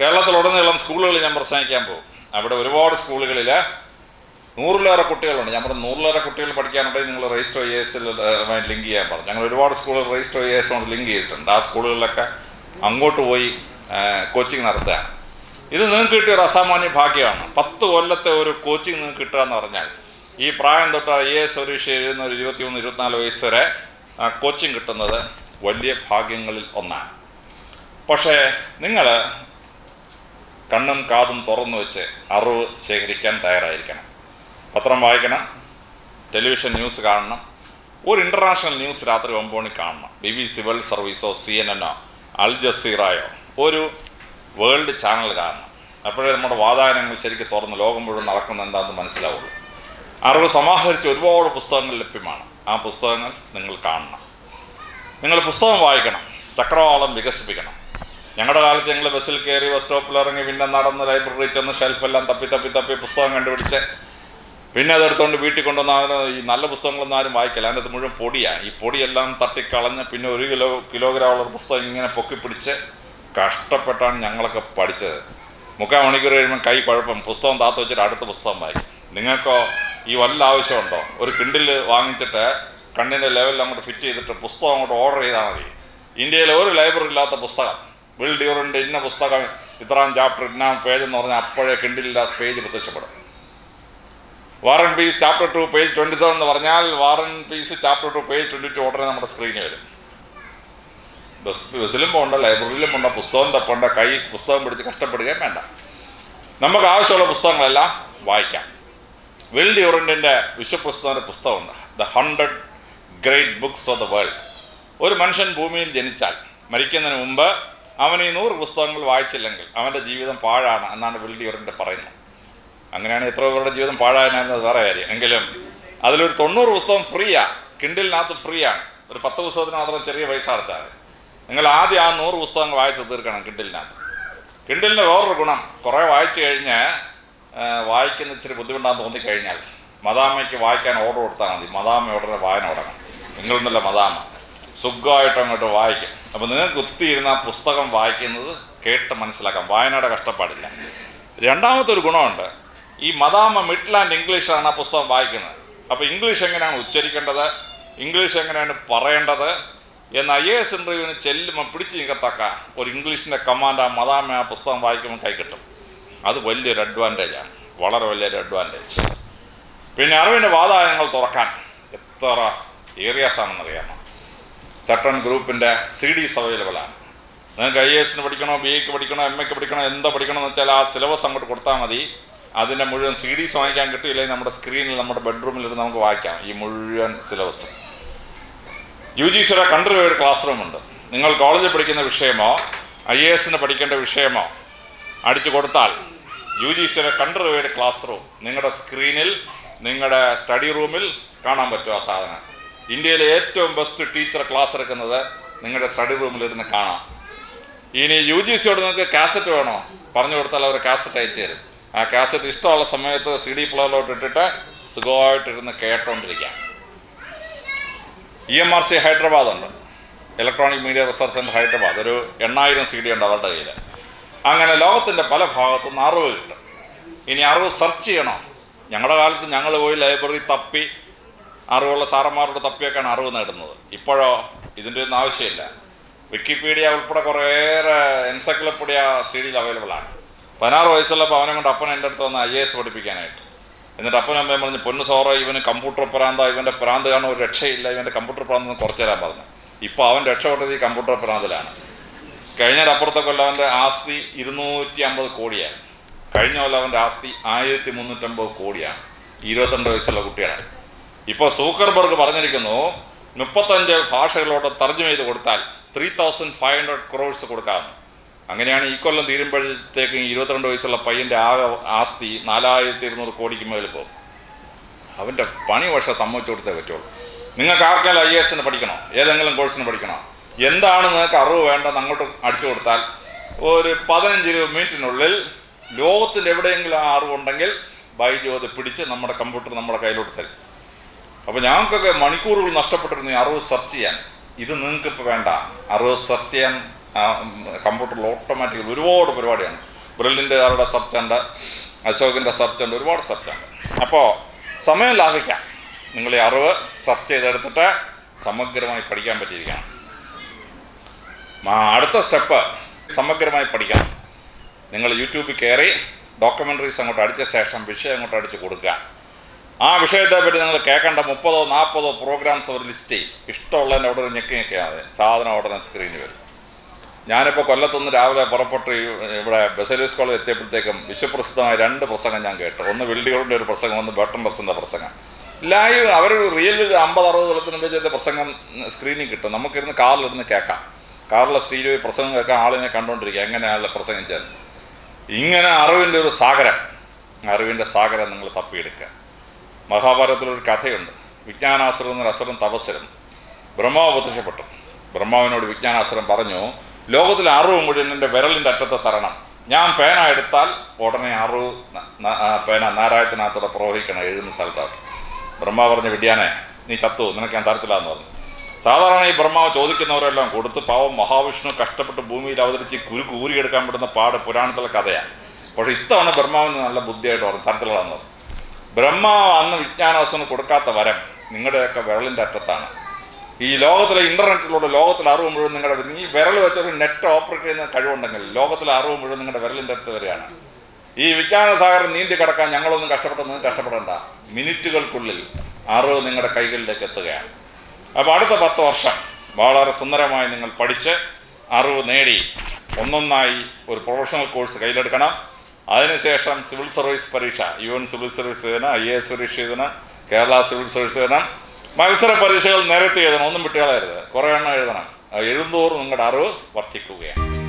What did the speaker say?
കേരളത്തിലുടനീളം സ്കൂളുകളിൽ ഞാൻ പ്രസംഗിക്കാൻ പോകും. അവിടെ ഒരുപാട് സ്കൂളുകളിൽ നൂറിലേറെ കുട്ടികളുണ്ട്. ഞാൻ പറഞ്ഞു നൂറിലേറെ കുട്ടികൾ പഠിക്കാനുണ്ടെങ്കിൽ നിങ്ങൾ രജിസ്റ്റർ ഐ എസിൽ ലിങ്ക് ചെയ്യാൻ പറഞ്ഞു. ഞങ്ങൾ ഒരുപാട് സ്കൂളുകൾ രജിസ്റ്റർ കൊണ്ട് ലിങ്ക് ചെയ്തിട്ടുണ്ട്. ആ സ്കൂളുകളിലൊക്കെ അങ്ങോട്ട് പോയി കോച്ചിങ് നടത്തുക. ഇത് നിങ്ങൾക്ക് കിട്ടിയ ഒരു അസാമാന്യ ഭാഗ്യമാണ്. പത്ത് കൊല്ലത്തെ ഒരു കോച്ചിങ് നിങ്ങൾക്ക് കിട്ടുക എന്ന് പറഞ്ഞാൽ ഈ പ്രായം തൊട്ട് ഐ എ എസ് പരീക്ഷ എഴുതുന്ന ഒരു ഇരുപത്തിമൂന്ന് ഇരുപത്തിനാല് വയസ്സ് വരെ കോച്ചിങ് കിട്ടുന്നത് വലിയ ഭാഗ്യങ്ങളിൽ ഒന്നാണ്. പക്ഷേ നിങ്ങൾ കണ്ണും കാതും തുറന്നു വെച്ച് അറിവ് ശേഖരിക്കാൻ തയ്യാറായിരിക്കണം. പത്രം വായിക്കണം ടെലിവിഷൻ ന്യൂസ് കാണണം ഒരു ഇന്റർനാഷണൽ ന്യൂസ് രാത്രി ഒമ്പത് കാണണം. ബി ബി സി വേൾഡ് സർവീസോ സി എൻ എന്നോ അൽ ഒരു വേൾഡ് ചാനൽ കാണണം. അപ്പോഴേ നമ്മുടെ വാതായനങ്ങൾ ശരിക്കും തുറന്ന് ലോകം മുഴുവൻ നടക്കുന്ന എന്താണെന്ന് മനസ്സിലാവുള്ളൂ. അറിവ് സമാഹരിച്ച ഒരുപാട് പുസ്തകങ്ങൾ ലഭ്യമാണ്. ആ പുസ്തകങ്ങൾ നിങ്ങൾ കാണണം. നിങ്ങൾ പുസ്തകം വായിക്കണം ചക്രവാളം വികസിപ്പിക്കണം. ഞങ്ങളുടെ കാലത്ത് ഞങ്ങൾ ബസ്സിൽ കയറി ബസ് സ്റ്റോപ്പിൽ ഇറങ്ങി പിന്നെ നടന്ന് ലൈബ്രറി ചെന്ന് ഷെൽഫെല്ലാം തപ്പി തപ്പി തപ്പി പുസ്തകം കണ്ടുപിടിച്ച് പിന്നെ അതെടുത്തുകൊണ്ട് വീട്ടിൽ കൊണ്ടുവന്ന ഈ നല്ല പുസ്തകങ്ങളൊന്നും ആരും വായിക്കില്ല. അത് മുഴുവൻ പൊടിയാണ് ഈ പൊടിയെല്ലാം തട്ടിക്കളഞ്ഞ് പിന്നെ ഒരു കിലോ കിലോഗ്രാം ഉള്ള പുസ്തകം ഇങ്ങനെ പൊക്കി പിടിച്ച് കഷ്ടപ്പെട്ടാണ് ഞങ്ങളൊക്കെ പഠിച്ചത്. മുക്കാൽ മണിക്കൂർ കഴിയുമ്പോൾ കൈ കുഴപ്പം പുസ്തകം താത്തു വെച്ചിട്ട് അടുത്ത പുസ്തകം വായിക്കും. നിങ്ങൾക്കോ ഈ വല്ല ആവശ്യമുണ്ടോ? ഒരു കിണ്ടിൽ വാങ്ങിച്ചിട്ട് കണ്ണിന്റെ ലെവലിൽ അങ്ങോട്ട് ഫിറ്റ് ചെയ്തിട്ട് പുസ്തകം അങ്ങോട്ട് ഓർഡർ ചെയ്താൽ മതി. ഇന്ത്യയിലെ ഒരു ലൈബ്രറി ഇല്ലാത്ത പുസ്തകം. വിൽ ഡ്യൂറിന്റെ ഇന്ന പുസ്തകം ഇത്രാം ചാപ്റ്റർ ഇന്നാം പേജ് എന്ന് പറഞ്ഞാൽ അപ്പോഴേ കിണ്ടിലില്ലാത്ത page പ്രത്യക്ഷപ്പെടും. War and peace chapter two page twenty seven എന്ന് പറഞ്ഞാൽ war and peace chapter two page twenty two ഉടനെ നമ്മുടെ സ്ക്രീനിൽ വരും. ബസ് ബസ്സിലും പോകണ്ട ലൈബ്രറിയിലും പോകണ്ട പുസ്തകം തപ്പണ്ട കൈ പുസ്തകം പിടിച്ച് കഷ്ടപ്പെടുകയും വേണ്ട. നമുക്ക് ആവശ്യമുള്ള പുസ്തകങ്ങളെല്ലാം വായിക്കാം. വിൽ ഡ്യൂറന്റിന്റെ വിശ്വപ്രസ്ഥാന പുസ്തകമുണ്ട്. The hundred great books of the world ഒരു മനുഷ്യൻ ഭൂമിയിൽ ജനിച്ചാൽ മരിക്കുന്നതിന് മുമ്പ് അവൻ ഈ നൂറ് പുസ്തകങ്ങൾ വായിച്ചില്ലെങ്കിൽ അവന്റെ ജീവിതം പാഴാണ് എന്നാണ് വിൽഡിയറിന്റെ പറയുന്നത്. അങ്ങനെയാണ് എത്ര പേരുടെ ജീവിതം പാഴായെന്ന് വേറെ കാര്യം എങ്കിലും അതിലൊരു തൊണ്ണൂറ് പുസ്തകം ഫ്രീയാണ് കിണ്ടിലിനകത്ത് ഫ്രീയാണ്. ഒരു പത്ത് പുസ്തകത്തിന് മാത്രം ചെറിയ പൈസ അടച്ചാൽ നിങ്ങൾ ആദ്യം ആ നൂറ് പുസ്തകങ്ങൾ വായിച്ച് തീർക്കണം കിണ്ടിലിനകത്ത്. കിണ്ടിലിന്റെ വേറൊരു ഗുണം. കുറേ വായിച്ചു കഴിഞ്ഞ് വായിക്കുന്ന ഇച്ചിരി ബുദ്ധിമുട്ടാന്ന് തോന്നിക്കഴിഞ്ഞാൽ മദാമയ്ക്ക് വായിക്കാൻ ഓർഡർ കൊടുത്താൽ മതി. മദാമ ഉടനെ വായന തുടങ്ങും. നിങ്ങളൊന്നുമല്ല മദാമ. സുഖമായിട്ട് അങ്ങോട്ട് വായിക്കും. അപ്പോൾ നിങ്ങൾക്ക് കുത്തിയിരുന്ന ആ പുസ്തകം വായിക്കുന്നത് കേട്ട് മനസ്സിലാക്കാം. വായനയുടെ കഷ്ടപ്പാടില്ല. രണ്ടാമത്തെ ഒരു ഗുണമുണ്ട്. ഈ മദാമ മിഡ്ലാൻഡ് ഇംഗ്ലീഷാണ് ആ പുസ്തകം വായിക്കുന്നത്. അപ്പോൾ ഇംഗ്ലീഷ് എങ്ങനെയാണ് ഉച്ചരിക്കേണ്ടത്? ഇംഗ്ലീഷ് എങ്ങനെയാണ് പറയേണ്ടത്? എന്ന് ഐ എസ് ഇന്റർവ്യൂവിന് ചെല്ലുമ്പോൾ പിടിച്ച് നിൽക്കത്തക്ക ഒരു ഇംഗ്ലീഷിന്റെ കമാൻഡ് ആ മദാമ ആ പുസ്തകം വായിക്കുമ്പോൾ കൈ കിട്ടും. അത് വലിയൊരു അഡ്വാന്റേജാണ്. വളരെ വലിയൊരു അഡ്വാന്റേജ്. പിന്നെ അറിവിന്റെ വാതായനങ്ങൾ തുറക്കാൻ എത്ര ഏരിയാസ് സർട്ടൺ ഗ്രൂപ്പിന്റെ സി ഡീസ് അവൈലബിളാണ് നിങ്ങൾക്ക് ഐ എസിന് പഠിക്കണോ ബി എക്ക് പഠിക്കണോ എം എക്ക് പഠിക്കണോ എന്താ പഠിക്കണോ എന്ന് വെച്ചാൽ ആ സിലബസ് അങ്ങോട്ട് കൊടുത്താൽ മതി. അതിന്റെ മുഴുവൻ സി ഡീസ് വാങ്ങിക്കാൻ കിട്ടിയില്ലെങ്കിൽ നമ്മുടെ സ്ക്രീനിൽ നമ്മുടെ ബെഡ്റൂമിൽ ഇരുന്ന് നമുക്ക് വായിക്കാം. ഈ മുഴുവൻ സിലബസ്. യു ജി സിയുടെ കൺട്രി വൈഡ് ക്ലാസ് റൂമുണ്ട് നിങ്ങൾ കോളേജിൽ പഠിക്കുന്ന വിഷയമോ ഐ എ എസിന് പഠിക്കേണ്ട വിഷയമോ അടിച്ചു കൊടുത്താൽ യു ജി സിയുടെ കൺട്രി വൈഡ് ക്ലാസ് റൂം നിങ്ങളുടെ സ്ക്രീനിൽ നിങ്ങളുടെ സ്റ്റഡി റൂമിൽ കാണാൻ പറ്റും ആ സാധനം. ഇന്ത്യയിലെ ഏറ്റവും ബെസ്റ്റ് ടീച്ചർ ക്ലാസ് എടുക്കുന്നത് നിങ്ങളുടെ സ്റ്റഡി റൂമിൽ ഇരുന്ന് കാണാം. ഇനി യു ജി സിയോട് നിങ്ങൾക്ക് കാസറ്റ് വേണോ? പറഞ്ഞു കൊടുത്താൽ അവർ കാസറ്റ് അയച്ചു തരും. ആ കാസറ്റ് ഇഷ്ടമുള്ള സമയത്ത് സി ഡി പ്ലെയറിലോട്ട് ഇട്ടിട്ട് സുഖമായിട്ടിരുന്ന് കേട്ടോണ്ടിരിക്കാം. E M R C Hyderabad ഉണ്ട്. Electronic media research centre Hyderabad. ഒരു എണ്ണായിരം സി ഡി ഉണ്ട് അവരുടെ കയ്യിൽ അങ്ങനെ ലോകത്തിന്റെ പല ഭാഗത്തു നിന്ന് അറിവ് കിട്ടും. ഇനി അറിവ് സെർച്ച് ചെയ്യണോ? ഞങ്ങളുടെ കാലത്ത് ഞങ്ങൾ പോയി ലൈബ്രറി തപ്പി അറിവുള്ള സാറന്മാരോട് തപ്പിയൊക്കെയാണ് അറിവ് നേടുന്നത്. ഇപ്പോഴോ? ഇതിന്റെ ഒന്നും ആവശ്യമില്ല. വിക്കിപീഡിയ ഉൾപ്പെടെ കുറേയേറെ എൻസൈക്ലോപ്പീഡിയ സി ഡിയിൽ അവൈലബിൾ ആണ്. പതിനാറ് വയസ്സുള്ള അവനെ കൊണ്ട് അപ്പൻ എന്റെ അടുത്ത് വന്ന് ഐ എ എസ് പഠിപ്പിക്കാനായിട്ട്. എന്നിട്ട് അപ്പനും അമ്മയും പറഞ്ഞ് പൊന്നു സോറ ഇവന് കമ്പ്യൂട്ടർ പ്രാന്ത ഇവന്റെ പ്രാന്ത് കാരണം ഒരു രക്ഷയില്ല ഇവന്റെ കമ്പ്യൂട്ടർ പ്രാന്തം കുറച്ച് തരാൻ പറഞ്ഞു. ഇപ്പോൾ അവൻ രക്ഷപ്പെട്ടത് ഈ കമ്പ്യൂട്ടർ പ്രാന്തിലാണ്. കഴിഞ്ഞ അപ്പുറത്തെ കൊല്ലം അവന്റെ ആസ്തി ഇരുന്നൂറ്റി അമ്പത് കോടിയാണ്. കഴിഞ്ഞ കൊല്ലം അവന്റെ ആസ്തി ആയിരത്തി മുന്നൂറ്റമ്പത് കോടിയാണ്. ഇരുപത്തിരണ്ട് വയസ്സുള്ള കുട്ടിയാണ് ഇപ്പോൾ സൂക്കർബർഗ് പറഞ്ഞിരിക്കുന്നു മുപ്പത്തഞ്ച് ഭാഷകളോട് തർജമ ചെയ്ത് കൊടുത്താൽ three thousand five hundred crores കൊടുക്കാമെന്ന് അങ്ങനെയാണ് ഈ കൊല്ലം തീരുമ്പോഴത്തേക്കും ഇരുപത്തിരണ്ട് വയസ്സുള്ള പയ്യന്റെ ആകെ ആസ്തി നാലായിരത്തി ഇരുന്നൂറ് കോടിക്ക് മേളിൽ പോകും. അവന്റെ പണി പക്ഷേ സമ്മതിച്ചു കൊടുത്തേ പറ്റുള്ളൂ. നിങ്ങൾക്ക് ആർക്കെങ്കിലും ഐ എസിന് പഠിക്കണോ? ഏതെങ്കിലും കോഴ്സിന് പഠിക്കണോ? എന്താണ് നിങ്ങൾക്ക് അറിവ് വേണ്ടത് അങ്ങോട്ട് അടിച്ചു കൊടുത്താൽ ഒരു പതിനഞ്ച് ഇരുപത് മിനിറ്റിനുള്ളിൽ ലോകത്തിന്റെ എവിടെയെങ്കിലും ആ അറിവുണ്ടെങ്കിൽ ബൈജു അത് പിടിച്ച് നമ്മുടെ കമ്പ്യൂട്ടർ നമ്മുടെ കയ്യിലോട്ട് തരും. അപ്പോൾ ഞങ്ങൾക്കൊക്കെ മണിക്കൂറുകൾ നഷ്ടപ്പെട്ടിരുന്നു അറിവ് സെർച്ച് ചെയ്യാൻ. ഇത് നിങ്ങൾക്ക് ഇപ്പോൾ വേണ്ട. അറിവ് സെർച്ച് ചെയ്യാൻ കമ്പ്യൂട്ടറിൽ ഓട്ടോമാറ്റിക്കലി ഒരുപാട് പരിപാടിയാണ്. ബ്രില്ലിന്റെ ആളുടെ സെർച്ച് ഉണ്ട് അശോകിന്റെ സെർച്ച് ഉണ്ട് ഒരുപാട് സെർച്ച് ഉണ്ട്. അപ്പോൾ സമയം ലാഭിക്കാം. നിങ്ങൾ ഈ അറിവ് സെർച്ച് ചെയ്തെടുത്തിട്ട് സമഗ്രമായി പഠിക്കാൻ പറ്റിയിരിക്കണം. അടുത്ത സ്റ്റെപ്പ് സമഗ്രമായി പഠിക്കാം. നിങ്ങൾ യൂട്യൂബിൽ കയറി ഡോക്യുമെന്ററീസ് അങ്ങോട്ട് അടിച്ച ശേഷം വിഷയം അങ്ങോട്ട് അടിച്ച് കൊടുക്കുക. ആ വിഷയത്തെ പറ്റി നിങ്ങൾ കേൾക്കേണ്ട മുപ്പതോ നാൽപ്പതോ പ്രോഗ്രാംസ് അവർ ലിസ്റ്റ് ചെയ്യും. ഇഷ്ടമുള്ളതിന്റെ അവിടെ ഒരു ഞെക്കി ഞെക്കിയാൽ മതി സാധനം ഉടനെ സ്ക്രീനിൽ വരും. ഞാനിപ്പോൾ കൊല്ലത്തുനിന്ന് രാവിലെ പുറപ്പെട്ട് ഇവിടെ ബസേലിയസ് കോളേജ് എത്തിയപ്പോഴത്തേക്കും വിശ്വപ്രസിദ്ധമായ രണ്ട് പ്രസംഗം ഞാൻ കേട്ടു. ഒന്ന് വിൽഡികളുടെ ഒരു പ്രസംഗം ഒന്ന് ബട്ടൺ ബസ്സിന്റെ പ്രസംഗം. ലൈവ് അവർ റിയൽ അമ്പത് അറുപത് കൊല്ലത്തിന് മുമ്പ് ചെയ്ത പ്രസംഗം സ്ക്രീനിൽ കിട്ടും. നമുക്കിരുന്ന് കാറിലിരുന്ന് കേൾക്കാം. കാറിലെ സ്റ്റീരിയോയിൽ പ്രസംഗം കേൾക്കാൻ ആളിനെ കണ്ടുകൊണ്ടിരിക്കുക. എങ്ങനെയാണ് പ്രസംഗം ചെയ്യുന്നത്? ഇങ്ങനെ അറിവിന്റെ ഒരു സാഗരം. അറിവിന്റെ സാഗരം നിങ്ങൾ തപ്പിയെടുക്കുക. മഹാഭാരതത്തിലൊരു കഥയുണ്ട്. വിജ്ഞാനാസുരം എന്നൊരു അസുരം തപസ്സരം. ബ്രഹ്മാവ് പ്രത്യക്ഷപ്പെട്ടു ബ്രഹ്മാവിനോട് വിജ്ഞാനാസുരം പറഞ്ഞു ലോകത്തിൽ അറിവ് മുഴുവൻ എന്റെ വിരലിന്റെ അറ്റത്ത് തരണം. ഞാൻ പേന എടുത്താൽ ഉടനെ അറിവ് പേന നാരായണത്തിനകത്തൂടെ പ്രവഹിക്കണം. എഴുതുന്ന സ്ഥലത്താണ്. ബ്രഹ്മാവ് പറഞ്ഞു വിദ്യാനെ നീ ചത്തു. നിനക്ക് ഞാൻ തരത്തില്ലാന്ന് പറഞ്ഞു. സാധാരണ ഈ ബ്രഹ്മാവ് ചോദിക്കുന്നവരെല്ലാം കൊടുത്ത് പാവം മഹാവിഷ്ണു കഷ്ടപ്പെട്ട് ഭൂമിയിൽ അവതരിച്ച് കുരുക്ക് കുരു കൂരിയെടുക്കാൻ പറ്റുന്ന പാട് പുരാണത്തിലെ കഥയാണ്. പക്ഷേ ഇത്തവണ ബ്രഹ്മാവിന് നല്ല ബുദ്ധിയായിട്ട് പറഞ്ഞു തരത്തിലുള്ളതെന്ന് പറഞ്ഞു. ബ്രഹ്മാവ് അന്ന് വിജ്ഞാനാസന് കൊടുക്കാത്ത വരം നിങ്ങളുടെയൊക്കെ വിരളിന്റെ അറ്റത്താണ്. ഈ ലോകത്തിലെ ഇന്റർനെറ്റിലൂടെ ലോകത്തിലെ അറിവ് മുഴുവൻ നിങ്ങളുടെ നീ വിരൽ വെച്ചൊരു നെറ്റ് ഓപ്പറേറ്റ് ചെയ്യുന്ന കഴിവുണ്ടെങ്കിൽ ലോകത്തിലെ അറിവ് മുഴുവൻ നിങ്ങളുടെ വിരലിന്റെ അടുത്ത് വരികയാണ് ഈ വിജ്ഞാന സാഗരം നീന്തി കിടക്കാൻ ഞങ്ങളൊന്നും കഷ്ടപ്പെട്ടൊന്നും കഷ്ടപ്പെടേണ്ട. മിനിറ്റുകൾക്കുള്ളിൽ അറിവ് നിങ്ങളുടെ കൈകളിലേക്ക് എത്തുകയാണ്. അപ്പോൾ അടുത്ത പത്ത് വർഷം വളരെ സുന്ദരമായി നിങ്ങൾ പഠിച്ച് അറിവ് നേടി. ഒന്നൊന്നായി ഒരു പ്രൊഫഷണൽ കോഴ്സ് കയ്യിലെടുക്കണം. അതിനുശേഷം സിവിൽ സർവീസ് പരീക്ഷ യു എൻ സിവിൽ സർവീസ് എഴുതണം ഐ എ എസ് പരീക്ഷ എഴുതണം കേരള സിവിൽ സർവീസ് എഴുതണം. മത്സര പരീക്ഷകൾ നേരത്തെ എഴുതണം ഒന്നും വിട്ടുകളയരുത്. കുറേ എണ്ണം എഴുതണം. എഴുന്നൂറ് നിങ്ങളുടെ അറിവ് വർദ്ധിക്കുകയാണ്.